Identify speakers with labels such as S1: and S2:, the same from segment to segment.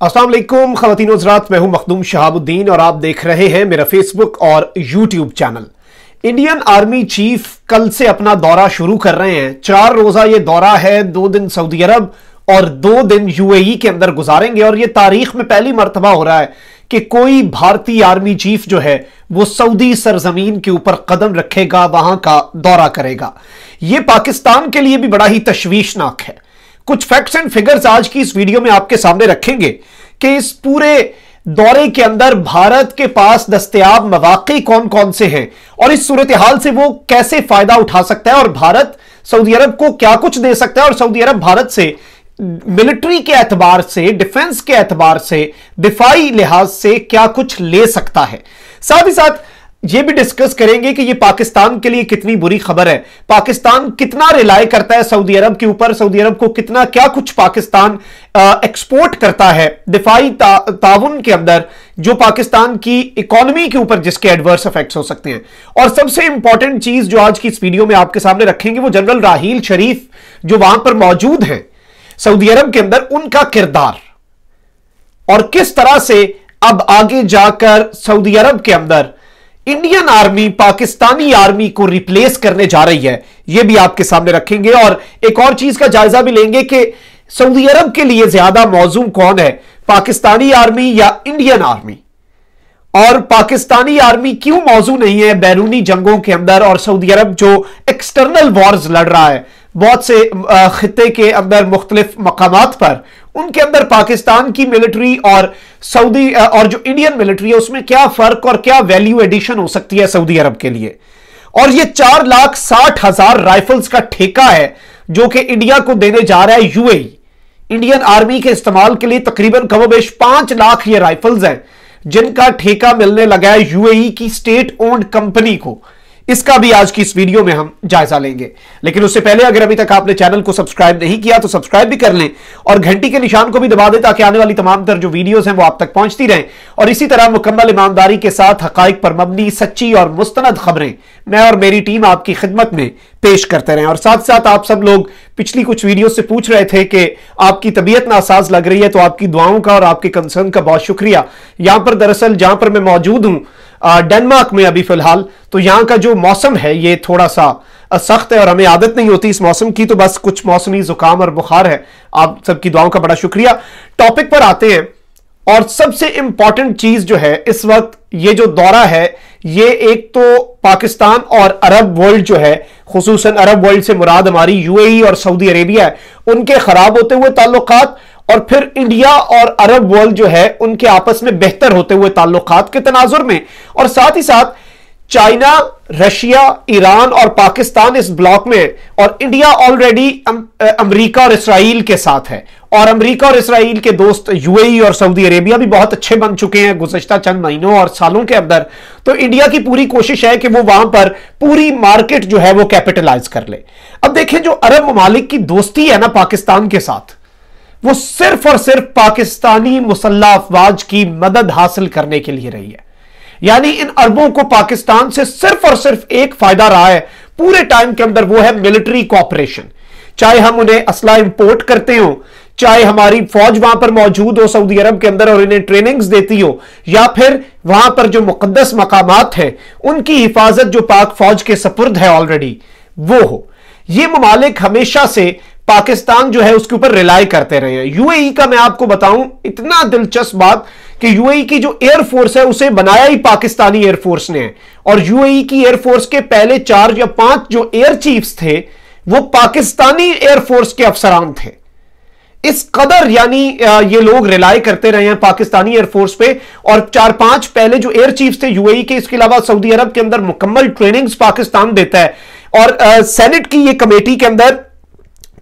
S1: असलम खवतिन हजरात मैं हूँ मखदूम शहाबुद्दीन और आप देख रहे हैं मेरा फेसबुक और YouTube channel Indian army chief कल से अपना दौरा शुरू कर रहे हैं। चार रोजा ये दौरा है, दो दिन सऊदी अरब और दो दिन यूएई के अंदर गुजारेंगे और ये तारीख में पहली मरतबा हो रहा है कि कोई भारतीय आर्मी चीफ जो है, वो सऊदी सरजमीन के ऊपर कदम रखेगा, वहाँ का दौरा करेगा। ये पाकिस्तान के लिए भी बड़ा ही तशवीशनाक है। कुछ फैक्ट्स एंड फिगर्स आज की इस वीडियो में आपके सामने रखेंगे कि इस पूरे दौरे के अंदर भारत के पास दस्तियाब मवाक़े कौन कौन से हैं और इस सूरत हाल से वो कैसे फ़ायदा उठा सकता है और भारत सऊदी अरब को क्या कुछ दे सकता है और सऊदी अरब भारत से, मिलिट्री के एतबार से, डिफेंस के एतबार से, दिफाई लिहाज से क्या कुछ ले सकता है। साथ ही साथ ये भी डिस्कस करेंगे कि ये पाकिस्तान के लिए कितनी बुरी खबर है। पाकिस्तान कितना रिलाय करता है सऊदी अरब के ऊपर? सऊदी अरब को कितना क्या कुछ पाकिस्तान एक्सपोर्ट करता है? दिफाई ता, ताउन के अंदर जो पाकिस्तान की इकोनॉमी के ऊपर जिसके एडवर्स इफेक्ट्स हो सकते हैं। और सबसे इंपॉर्टेंट चीज़ जो आज की इस वीडियो में आपके सामने रखेंगे वो जनरल राहील शरीफ जो वहाँ पर मौजूद हैं सऊदी अरब के अंदर उनका किरदार। और किस तरह से अब आगे जाकर सऊदी अरब के अंदर इंडियन आर्मी पाकिस्तानी आर्मी को रिप्लेस करने जा रही है यह भी आपके सामने रखेंगे। और एक और चीज़ का जायजा भी लेंगे कि सऊदी अरब के लिए ज़्यादा मौजूद कौन है? पाकिस्तानी आर्मी या इंडियन आर्मी? और पाकिस्तानी आर्मी क्यों मौजू नहीं है बैरूनी जंगों के अंदर? और सऊदी अरब जो एक्सटर्नल वॉर्स लड़ रहा है बहुत से खत्े के अंदर मुख्तलिफ़ मकाम पर। उनके अंदर पाकिस्तान की मिलिट्री और सऊदी और जो इंडियन मिलिट्री है, उसमें क्या फ़र्क और क्या वैल्यू एडिशन हो सकती है सऊदी अरब के लिए? और ये चार लाख साठ हज़ार राइफल्स का ठेका है, जो कि इंडिया को देने जा रहा है यूएई इंडियन आर्मी के इस्तेमाल के लिए तकरीबन कमोबेश पाँच लाख ये राइफल्स हैं, जिनका ठेका मिलने लगा है यूएई की स्टेट ओन्ड कंपनी को। इसका भी आज की इस वीडियो में हम जायजा लेंगे। लेकिन उससे पहले अगर अभी तक आपने चैनल को सब्सक्राइब नहीं किया तो सब्सक्राइब भी कर लें और घंटी के निशान को भी दबा दें ताकि आने वाली तमाम तर जो वीडियोस हैं वो आप तक पहुँचती रहें। और इसी तरह मुकम्मल ईमानदारी के साथ हकाइक पर मबनी, सच्ची और मुस्तनद खबरें मैं और मेरी टीम आपकी खिदमत में पेश करते रहे। और साथ साथ आप सब लोग पिछली कुछ वीडियो से पूछ रहे थे कि आपकी तबीयत नासाज लग रही है तो आपकी दुआओं का और आपके कंसर्न का बहुत शुक्रिया। यहाँ पर दरअसल जहाँ पर मैं मौजूद हूँ डेनमार्क में अभी फ़िलहाल। तो यहाँ का जो मौसम है, ये थोड़ा सा सख्त है और हमें आदत नहीं होती इस मौसम की तो बस कुछ मौसमी जुकाम और बुखार है। आप सबकी दुआओं का बड़ा शुक्रिया। टॉपिक पर आते हैं और सबसे इंपॉर्टेंट चीज़ जो है, इस वक्त ये जो दौरा है, ये एक तो पाकिस्तान और अरब वर्ल्ड जो है खसूस अरब वर्ल्ड से मुराद हमारी यूएई और सऊदी अरेबिया है, उनके खराब होते हुए ताल्लुकात और फिर इंडिया और अरब वर्ल्ड जो है, उनके आपस में बेहतर होते हुए ताल्लुक के तनाजुर में। और साथ ही साथ, चाइना, रशिया, ईरान और पाकिस्तान इस ब्लॉक में और इंडिया ऑलरेडी अमेरिका और इसराइल के साथ है। और अमेरिका और इसराइल के दोस्त यूएई और सऊदी अरेबिया भी बहुत अच्छे बन चुके हैं गुजशत चंद महीनों और सालों के अंदर। तो इंडिया की पूरी कोशिश है कि वो वहाँ पर पूरी मार्केट जो है वो कैपिटलाइज कर ले। अब देखें, जो अरब ममालिक की दोस्ती है ना पाकिस्तान के साथ वो सिर्फ़ और सिर्फ़ पाकिस्तानी मुसल्ला अफवाज की मदद हासिल करने के लिए रही है। यानी इन अरबों को पाकिस्तान से सिर्फ़ और सिर्फ़ एक फ़ायदा रहा है, पूरे टाइम के अंदर वो है मिलिट्री कॉपरेशन चाहे हम उन्हें असला इंपोर्ट करते हो, चाहे हमारी फौज वहाँ पर मौजूद हो सऊदी अरब के अंदर और इन्हें ट्रेनिंग्स देती हो, या फिर वहाँ पर जो मुकदस मकामात हैं, उनकी हिफाजत जो पाक फौज के सपुर्द है ऑलरेडी वो हो। ये ममालिक हमेशा से पाकिस्तान जो है उसके ऊपर रिलाई करते रहे हैं। यूएई का मैं आपको बताऊँ, इतना दिलचस्प बात कि यूएई की जो एयरफोर्स है, उसे बनाया ही पाकिस्तानी एयरफोर्स ने। और यूएई की एयरफोर्स के पहले चार या पाँच जो एयर चीफ्स थे, वो पाकिस्तानी एयरफोर्स के अफसरान थे। इस कदर यानी ये लोग रिलाई करते रहे हैं पाकिस्तानी एयरफोर्स पे। और चार पाँच पहले जो एयर चीफ्स थे यूएई के, इसके अलावा सऊदी अरब के अंदर मुकम्मल ट्रेनिंग्स पाकिस्तान देता है। और सेनेट की ये कमेटी के अंदर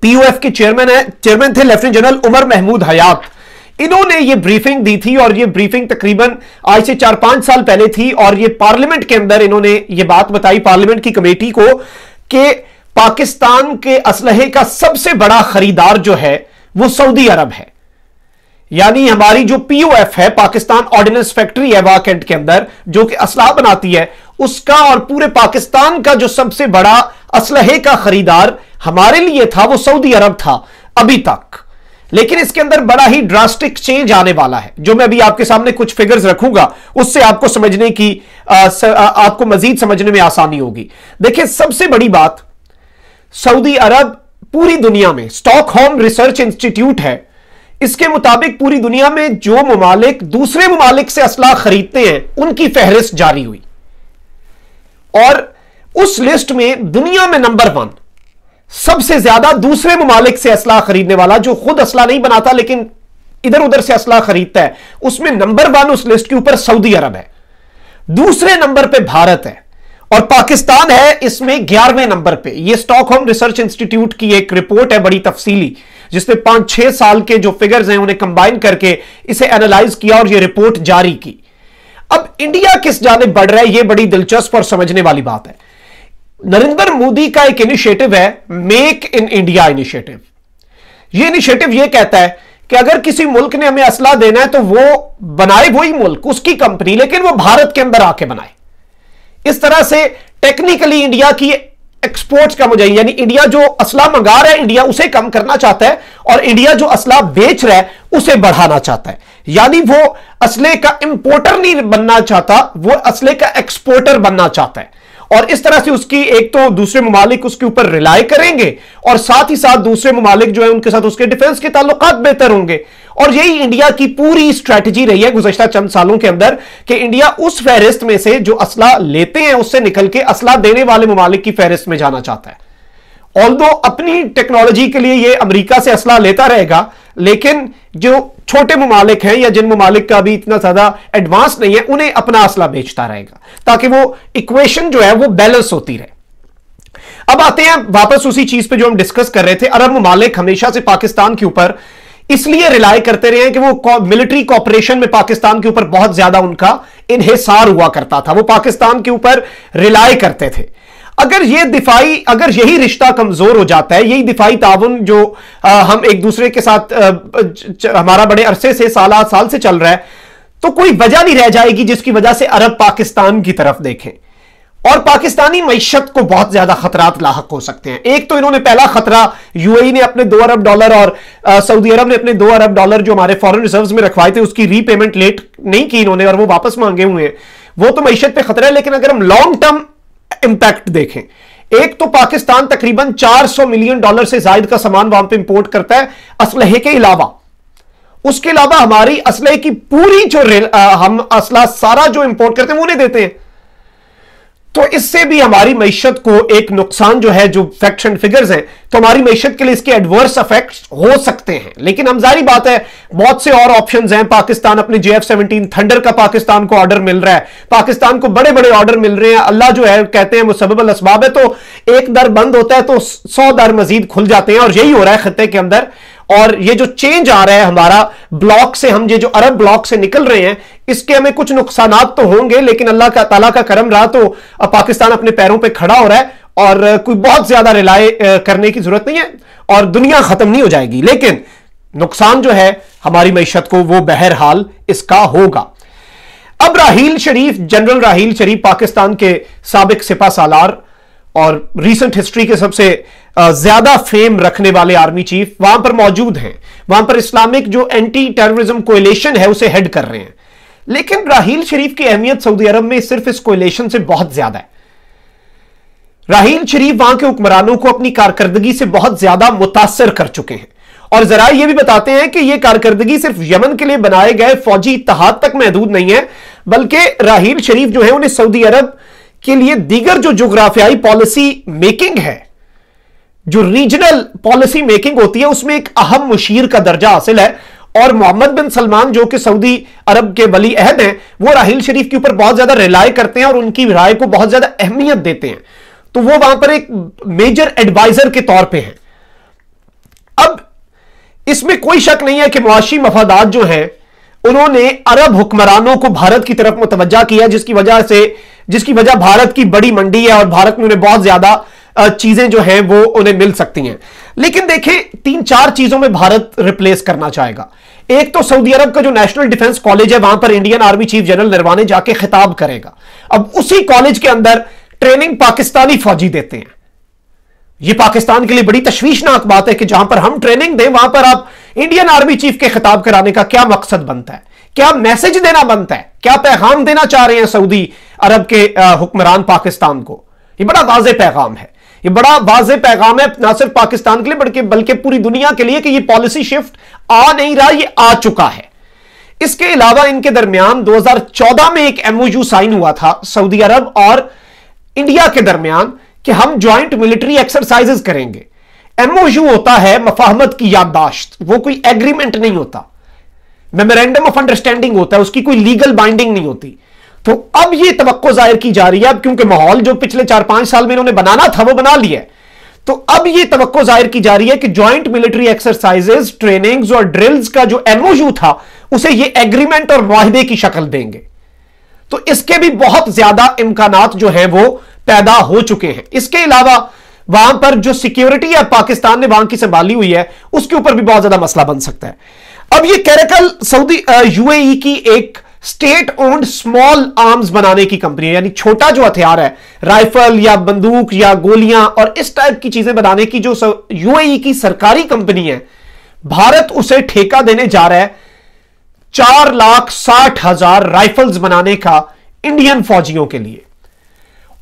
S1: पीयूएफ के चेयरमैन है चेयरमैन थे लेफ्टिनेंट जनरल उमर महमूद हयात इन्होंने ये ब्रीफिंग दी थी और ये ब्रीफिंग तकरीबन आज से चार पाँच साल पहले थी और ये पार्लियामेंट के अंदर इन्होंने ये बात बताई पार्लियामेंट की कमेटी को कि पाकिस्तान के असलहे का सबसे बड़ा खरीदार जो है, वो सऊदी अरब है। यानी हमारी जो पीओएफ है, पाकिस्तान ऑर्डिनेंस फैक्ट्री है वाकेंट के अंदर, जो कि असलाह बनाती है, उसका और पूरे पाकिस्तान का जो सबसे बड़ा असलहे का खरीदार हमारे लिए था वो सऊदी अरब था अभी तक। लेकिन इसके अंदर बड़ा ही ड्रास्टिक चेंज आने वाला है जो मैं अभी आपके सामने कुछ फिगर्स रखूँगा उससे आपको समझने की आ, स, आ, आपको मजीद समझने में आसानी होगी। देखिए सबसे बड़ी बात सऊदी अरब पूरी दुनिया में स्टॉक होम रिसर्च इंस्टीट्यूट है इसके मुताबिक पूरी दुनिया में जो ममालिक दूसरे ममालिक से असला खरीदते हैं उनकी फहरिस्त जारी हुई। और उस लिस्ट में दुनिया में नंबर वन सबसे ज़्यादा दूसरे ममालिक से असला खरीदने वाला, जो खुद असला नहीं बनाता, लेकिन इधर उधर से असला खरीदता है, उसमें नंबर वन उस लिस्ट के ऊपर सऊदी अरब है। दूसरे नंबर पे भारत है, और पाकिस्तान है इसमें ग्यारहवें नंबर पे। ये स्टॉकहोम रिसर्च इंस्टीट्यूट की एक रिपोर्ट है, बड़ी तफसीली, जिसमें पाँच छह साल के जो फिगर्स हैं, उन्हें कंबाइन करके इसे एनालाइज किया और ये रिपोर्ट जारी की। अब इंडिया किस जाने बढ़ रहा है, ये बड़ी दिलचस्प और समझने वाली बात है। नरेंद्र मोदी का एक इनिशिएटिव है मेक इन इंडिया इनिशिएटिव ये इनिशिएटिव ये कहता है कि अगर किसी मुल्क ने हमें असला देना है तो वो बनाए वही मुल्क, उसकी कंपनी लेकिन वो भारत के अंदर आके बनाए। इस तरह से टेक्निकली इंडिया की एक्सपोर्ट्स कम हो जाएगी, यानी इंडिया जो असला मंगा रहा है इंडिया उसे कम करना चाहता है, और इंडिया जो असला बेच रहा है, उसे बढ़ाना चाहता है। यानी वो असले का इंपोर्टर नहीं बनना चाहता, वो असले का एक्सपोर्टर बनना चाहता है। और इस तरह से उसकी एक तो दूसरे ममालिक उसके ऊपर रिलाय करेंगे और साथ ही साथ दूसरे ममालिक जो है उनके साथ उसके डिफेंस के ताल्लुक बेहतर होंगे। और यही इंडिया की पूरी स्ट्रैटेजी रही है गुजशत चंद सालों के अंदर कि इंडिया उस फहरिस्त में से जो असला लेते हैं, उससे निकल के असला देने वाले ममालिक की फहरिस्त में जाना चाहता है। ऑल अपनी टेक्नोलॉजी के लिए यह अमरीका से असला लेता रहेगा, लेकिन जो छोटे ममालिक हैं या जिन ममालिक का भी इतना ज़्यादा एडवांस नहीं है, उन्हें अपना असला बेचता रहेगा, ताकि वो इक्वेशन जो है, वो बैलेंस होती रहे। अब आते हैं, वापस उसी चीज़ पे जो हम डिस्कस कर रहे थे, अरब ममालिक हमेशा से पाकिस्तान के ऊपर इसलिए रिलाय करते रहे हैं कि वो मिलिट्री कॉपरेशन में पाकिस्तान के ऊपर बहुत ज़्यादा उनका इन्हेसार हुआ करता था। वो पाकिस्तान के ऊपर रिलाय करते थे। अगर ये दिफाई अगर यही रिश्ता कमज़ोर हो जाता है यही दिफाई ताउन जो आ, हम एक दूसरे के साथ आ, हमारा बड़े अरसे से साल साल से चल रहा है तो कोई वजह नहीं रह जाएगी जिसकी वजह से अरब पाकिस्तान की तरफ़ देखें। और पाकिस्तानी मीशत को बहुत ज़्यादा खतरात लाक हो सकते हैं। एक तो इन्होंने पहला खतरा यूएई ने अपने दो अरब डॉलर और सऊदी अरब ने अपने दो अरब डॉलर जो हमारे फॉरेन रिज़र्व में रखवाए थे उसकी रीपेमेंट लेट नहीं की इन्होंने और वो वापस मांगे हुए हैं। वो तो मीशत पे खतरा है लेकिन अगर हम लॉन्ग टर्म इंपैक्ट देखें। एक तो पाकिस्तान तकरीबन 400 मिलियन डॉलर से जायद का सामान वहाँ पे इंपोर्ट करता है असलहे के अलावा। उसके अलावा हमारी असलहे की पूरी जो आ, हम असला सारा जो इंपोर्ट करते हैं वो नहीं देते हैं। तो इससे भी हमारी मीशत को एक नुकसान जो है, जो फैक्ट एंड फिगर्स हैं तो हमारी मीशत के लिए इसके एडवर्स इफेक्ट्स हो सकते हैं। लेकिन हम जारी बात है, बहुत से और ऑप्शंस हैं। पाकिस्तान अपने जे एफ़ सेवनटीन थंडर का पाकिस्तान को ऑर्डर मिल रहा है। पाकिस्तान को बड़े बड़े ऑर्डर मिल रहे हैं। अल्लाह जो है, कहते हैं वो सबबल असबाब है तो एक दर बंद होता है तो सौ दर मजीद खुल जाते हैं। और यही हो रहा है खत्े के अंदर। और ये जो चेंज आ रहा है हमारा ब्लॉक से, हम ये जो अरब ब्लॉक से निकल रहे हैं, इसके हमें कुछ नुकसान तो होंगे, लेकिन अल्लाह का ताला का करम रहा तो पाकिस्तान अपने पैरों पे खड़ा हो रहा है और कोई बहुत ज़्यादा रिलाय करने की ज़रूरत नहीं है और दुनिया खत्म नहीं हो जाएगी। लेकिन नुकसान जो है हमारी मीशत को वो बहरहाल इसका होगा। अब राहील शरीफ, जनरल राहील शरीफ पाकिस्तान के सबक सिपा सालार और रीसेंट हिस्ट्री के सबसे ज़्यादा फेम रखने वाले आर्मी चीफ वहाँ पर मौजूद हैं। वहाँ पर इस्लामिक जो एंटी टेररिज्म कोएलेशन है, उसे हेड कर रहे हैं। लेकिन राहील शरीफ की अहमियत सऊदी अरब में सिर्फ़ इस कोएलेशन से बहुत ज़्यादा है। राहील शरीफ वहाँ के हुक्मरानों को अपनी कारकर्दगी से बहुत ज़्यादा मुतासर कर चुके हैं। और जरा यह भी बताते हैं कि यह कारकर्दगी सिर्फ़ यमन के लिए बनाए गए फौजी इतिहाद तक महदूद नहीं है, बल्कि राहील शरीफ जो है, उन्हें सऊदी अरब के लिए दीगर जो जोग्राफियाई पॉलिसी मेकिंग है जो रीजनल पॉलिसी मेकिंग होती है, उसमें एक अहम मुशीर का दर्जा हासिल है। और मोहम्मद बिन सलमान, जो कि सऊदी अरब के वली अहद हैं, वो राहिल शरीफ के ऊपर बहुत ज़्यादा रिलाय करते हैं और उनकी राय को बहुत ज़्यादा अहमियत देते हैं। तो वो वहाँ पर एक मेजर एडवाइजर के तौर पे हैं। अब, इसमें कोई शक नहीं है कि मुआशी मफादात जो हैं, उन्होंने अरब हुक्मरानों को भारत की तरफ़ मुतवजा किया जिसकी वजह से, जिसकी वजह भारत की बड़ी मंडी है और भारत में उन्हें बहुत ज़्यादा चीज़ें जो हैं, वो उन्हें मिल सकती हैं। लेकिन देखें तीन चार चीज़ों में भारत रिप्लेस करना चाहेगा। एक तो सऊदी अरब का जो नेशनल डिफेंस कॉलेज है, वहाँ पर Indian army chief general Naravane जाके खिताब करेगा। अब उसी कॉलेज के अंदर ट्रेनिंग पाकिस्तानी फौजी देते हैं। ये पाकिस्तान के लिए बड़ी तश्वीशनाक बात है कि जहाँ पर हम ट्रेनिंग दें, वहाँ पर आप इंडियन आर्मी चीफ के खिताब कराने का क्या मकसद बनता है? क्या मैसेज देना बनता है? क्या पैगाम देना चाह रहे हैं सऊदी अरब के हुक्मरान पाकिस्तान को? ये बड़ा वाज पैगाम है। ये बड़ा वाज पैगाम है, ना सिर्फ़ पाकिस्तान के लिए, बल्कि बल्कि पूरी दुनिया के लिए कि ये पॉलिसी शिफ्ट आ नहीं रहा, ये आ चुका है। इसके अलावा इनके दरमियान 2014 में एक एमओयू साइन हुआ था, सऊदी अरब और इंडिया के दरमियान, कि हम ज्वाइंट मिलिट्री एक्सरसाइजेस करेंगे। एमओयू होता है मफाहमत की याददाश्त, वो कोई एग्रीमेंट नहीं होता। मेमोरेंडम ऑफ़ अंडरस्टैंडिंग होता है, उसकी कोई लीगल बाइंडिंग नहीं होती। तो अब यह तो ज़ाहिर की जा रही है, अब क्योंकि माहौल जो पिछले चार पाँच साल में इन्होंने बनाना था, वो बना लिया तो अब यह तो ज़ाहिर की जा रही है कि ज्वाइंट मिलिट्री एक्सरसाइजेस ट्रेनिंग्स और ड्रिल्स का जो एमओयू था, उसे ये एग्रीमेंट और माहदे की शक्ल देंगे। तो इसके भी बहुत ज़्यादा इम्कान जो है, वो पैदा हो चुके हैं। इसके अलावा वहाँ पर जो सिक्योरिटी है, पाकिस्तान ने वहाँ की संभाली हुई है, उसके ऊपर भी बहुत ज़्यादा मसला बन सकता है। अब ये कैरेकल सऊदी यूएई की एक स्टेट ओन्ड स्मॉल आर्म्स बनाने की कंपनी यानी छोटा जो हथियार है, राइफल या बंदूक या गोलियाँ और इस टाइप की चीज़ें बनाने की जो यूएई की सरकारी कंपनी है, भारत उसे ठेका देने जा रहा है चार लाख साठ हज़ार राइफल्स बनाने का इंडियन फौजियों के लिए।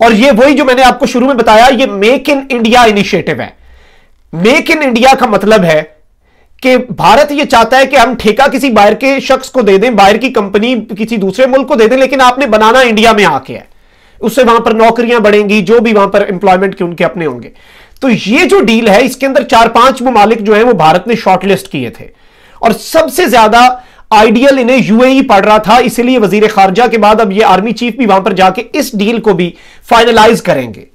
S1: और ये वही जो मैंने आपको शुरू में बताया, ये मेक इन इंडिया इनिशिएटिव है। मेक इन इंडिया का मतलब है कि भारत ये चाहता है कि हम ठेका किसी बाहर के शख्स को दे दें, बाहर की कंपनी किसी दूसरे मुल्क को दे दें, लेकिन आपने बनाना इंडिया में आके है। उससे वहाँ पर नौकरियाँ बढ़ेंगी, जो भी वहाँ पर इंप्लॉयमेंट के उनके अपने होंगे। तो ये जो डील है, इसके अंदर चार पाँच ममालिक जो है, वो भारत ने शॉर्टलिस्ट किए थे। और सबसे ज़्यादा आइडियल इन्हें यूएई पढ़ रहा था, इसलिए वज़ीर खारजा के बाद अब ये आर्मी चीफ भी वहाँ पर जाके इस डील को भी फाइनलाइज करेंगे।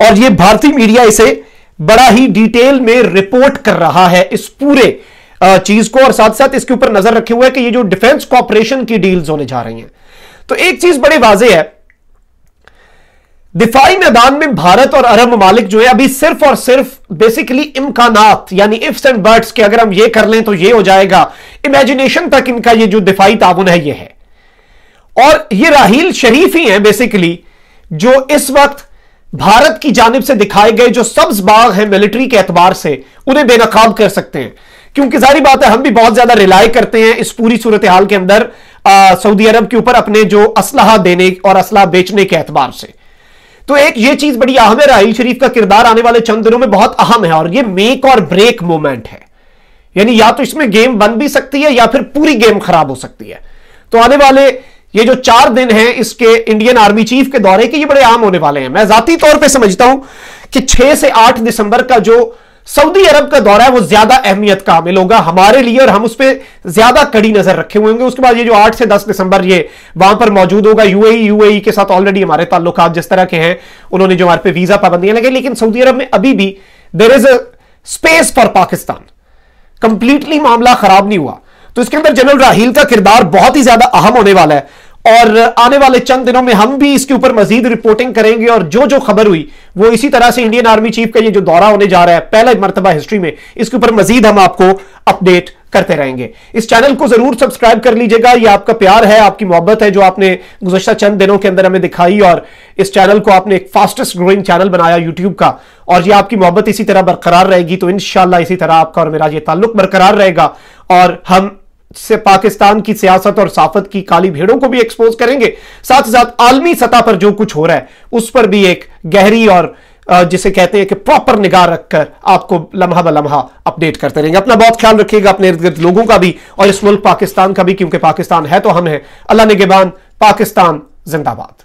S1: और ये भारतीय मीडिया इसे बड़ा ही डिटेल में रिपोर्ट कर रहा है इस पूरे चीज़ को और साथ साथ इसके ऊपर नज़र रखे हुए है कि ये जो डिफेंस कॉपरेशन की डील्स होने जा रही हैं। तो एक चीज़ बड़ी वाजे है। दिफाई मैदान में भारत और अरब ममालिक जो है अभी सिर्फ़ और सिर्फ़ बेसिकली इम्कान यानी इफ्स एंड बर्ड्स के अगर हम ये कर लें तो ये हो जाएगा। इमेजिनेशन तक इनका ये जो दिफाई ताउन है, ये है। और ये राहील शरीफ ही है बेसिकली जो इस वक्त भारत की जानब से दिखाए गए जो सब्ज बाग है मिलिट्री के एतबार से, उन्हें बेनकाब कर सकते हैं। क्योंकि सारी बात है, हम भी बहुत ज़्यादा रिलाई करते हैं इस पूरी सूरत हाल के अंदर सऊदी अरब के ऊपर अपने जो असलाह देने और असलाह बेचने के एतबार से। तो एक ये चीज़ बड़ी अहम है राहील शरीफ का किरदार आने वाले चंद दिनों में बहुत अहम है और ये मेक और ब्रेक मोमेंट है। यानी या तो इसमें गेम बन भी सकती है या फिर पूरी गेम खराब हो सकती है। तो आने वाले ये जो चार दिन हैं इसके इंडियन आर्मी चीफ के दौरे के, ये बड़े आम होने वाले हैं। मैं जाती तौर पे समझता हूँ कि छह से आठ दिसंबर का जो सऊदी अरब का दौरा है, वो ज़्यादा अहमियत का हामिल होगा हमारे लिए और हम उस पर ज़्यादा कड़ी नज़र रखे हुए होंगे। उसके बाद ये जो आठ से दस दिसंबर ये वहाँ पर मौजूद होगा। यूएई यूएई के साथ ऑलरेडी हमारे ताल्लुक जिस तरह के हैं, उन्होंने जो हमारे पे वीज़ा पाबंदियाँ लगे लेकिन सऊदी अरब में अभी भी there is a space for Pakistan completely मामला खराब नहीं हुआ। तो इसके अंदर जनरल राहील का किरदार बहुत ही ज़्यादा अहम होने वाला है। और आने वाले चंद दिनों में हम भी इसके ऊपर मजीद रिपोर्टिंग करेंगे और जो जो खबर हुई, वो इसी तरह से इंडियन आर्मी चीफ का ये जो दौरा होने जा रहा है, पहला मरतबा हिस्ट्री में, इसके ऊपर मजीद हम आपको अपडेट करते रहेंगे। इस चैनल को ज़रूर सब्सक्राइब कर लीजिएगा। ये आपका प्यार है, आपकी मोहब्बत है, जो आपने गुजशत चंद दिनों के अंदर हमें दिखाई और इस चैनल को आपने एक फास्टेस्ट ग्रोइंग चैनल बनाया यूट्यूब का। और ये आपकी मोहब्बत इसी तरह बरकरार रहेगी तो इनशाला इसी तरह आपका और मेरा ये ताल्लुक बरकरार रहेगा। और हम से पाकिस्तान की सियासत और साफत की काली भेड़ों को भी एक्सपोज करेंगे। साथ ही साथ आलमी सतह पर जो कुछ हो रहा है, उस पर भी एक गहरी और जिसे कहते हैं कि प्रॉपर निगाह रखकर आपको लम्हा ब लम्हा अपडेट करते रहेंगे। अपना बहुत ख्याल रखिएगा, अपने इर्द गिर्द लोगों का भी और इस मुल्क पाकिस्तान का भी, क्योंकि पाकिस्तान है तो हम हैं। अल्लाह निगेबान पाकिस्तान जिंदाबाद।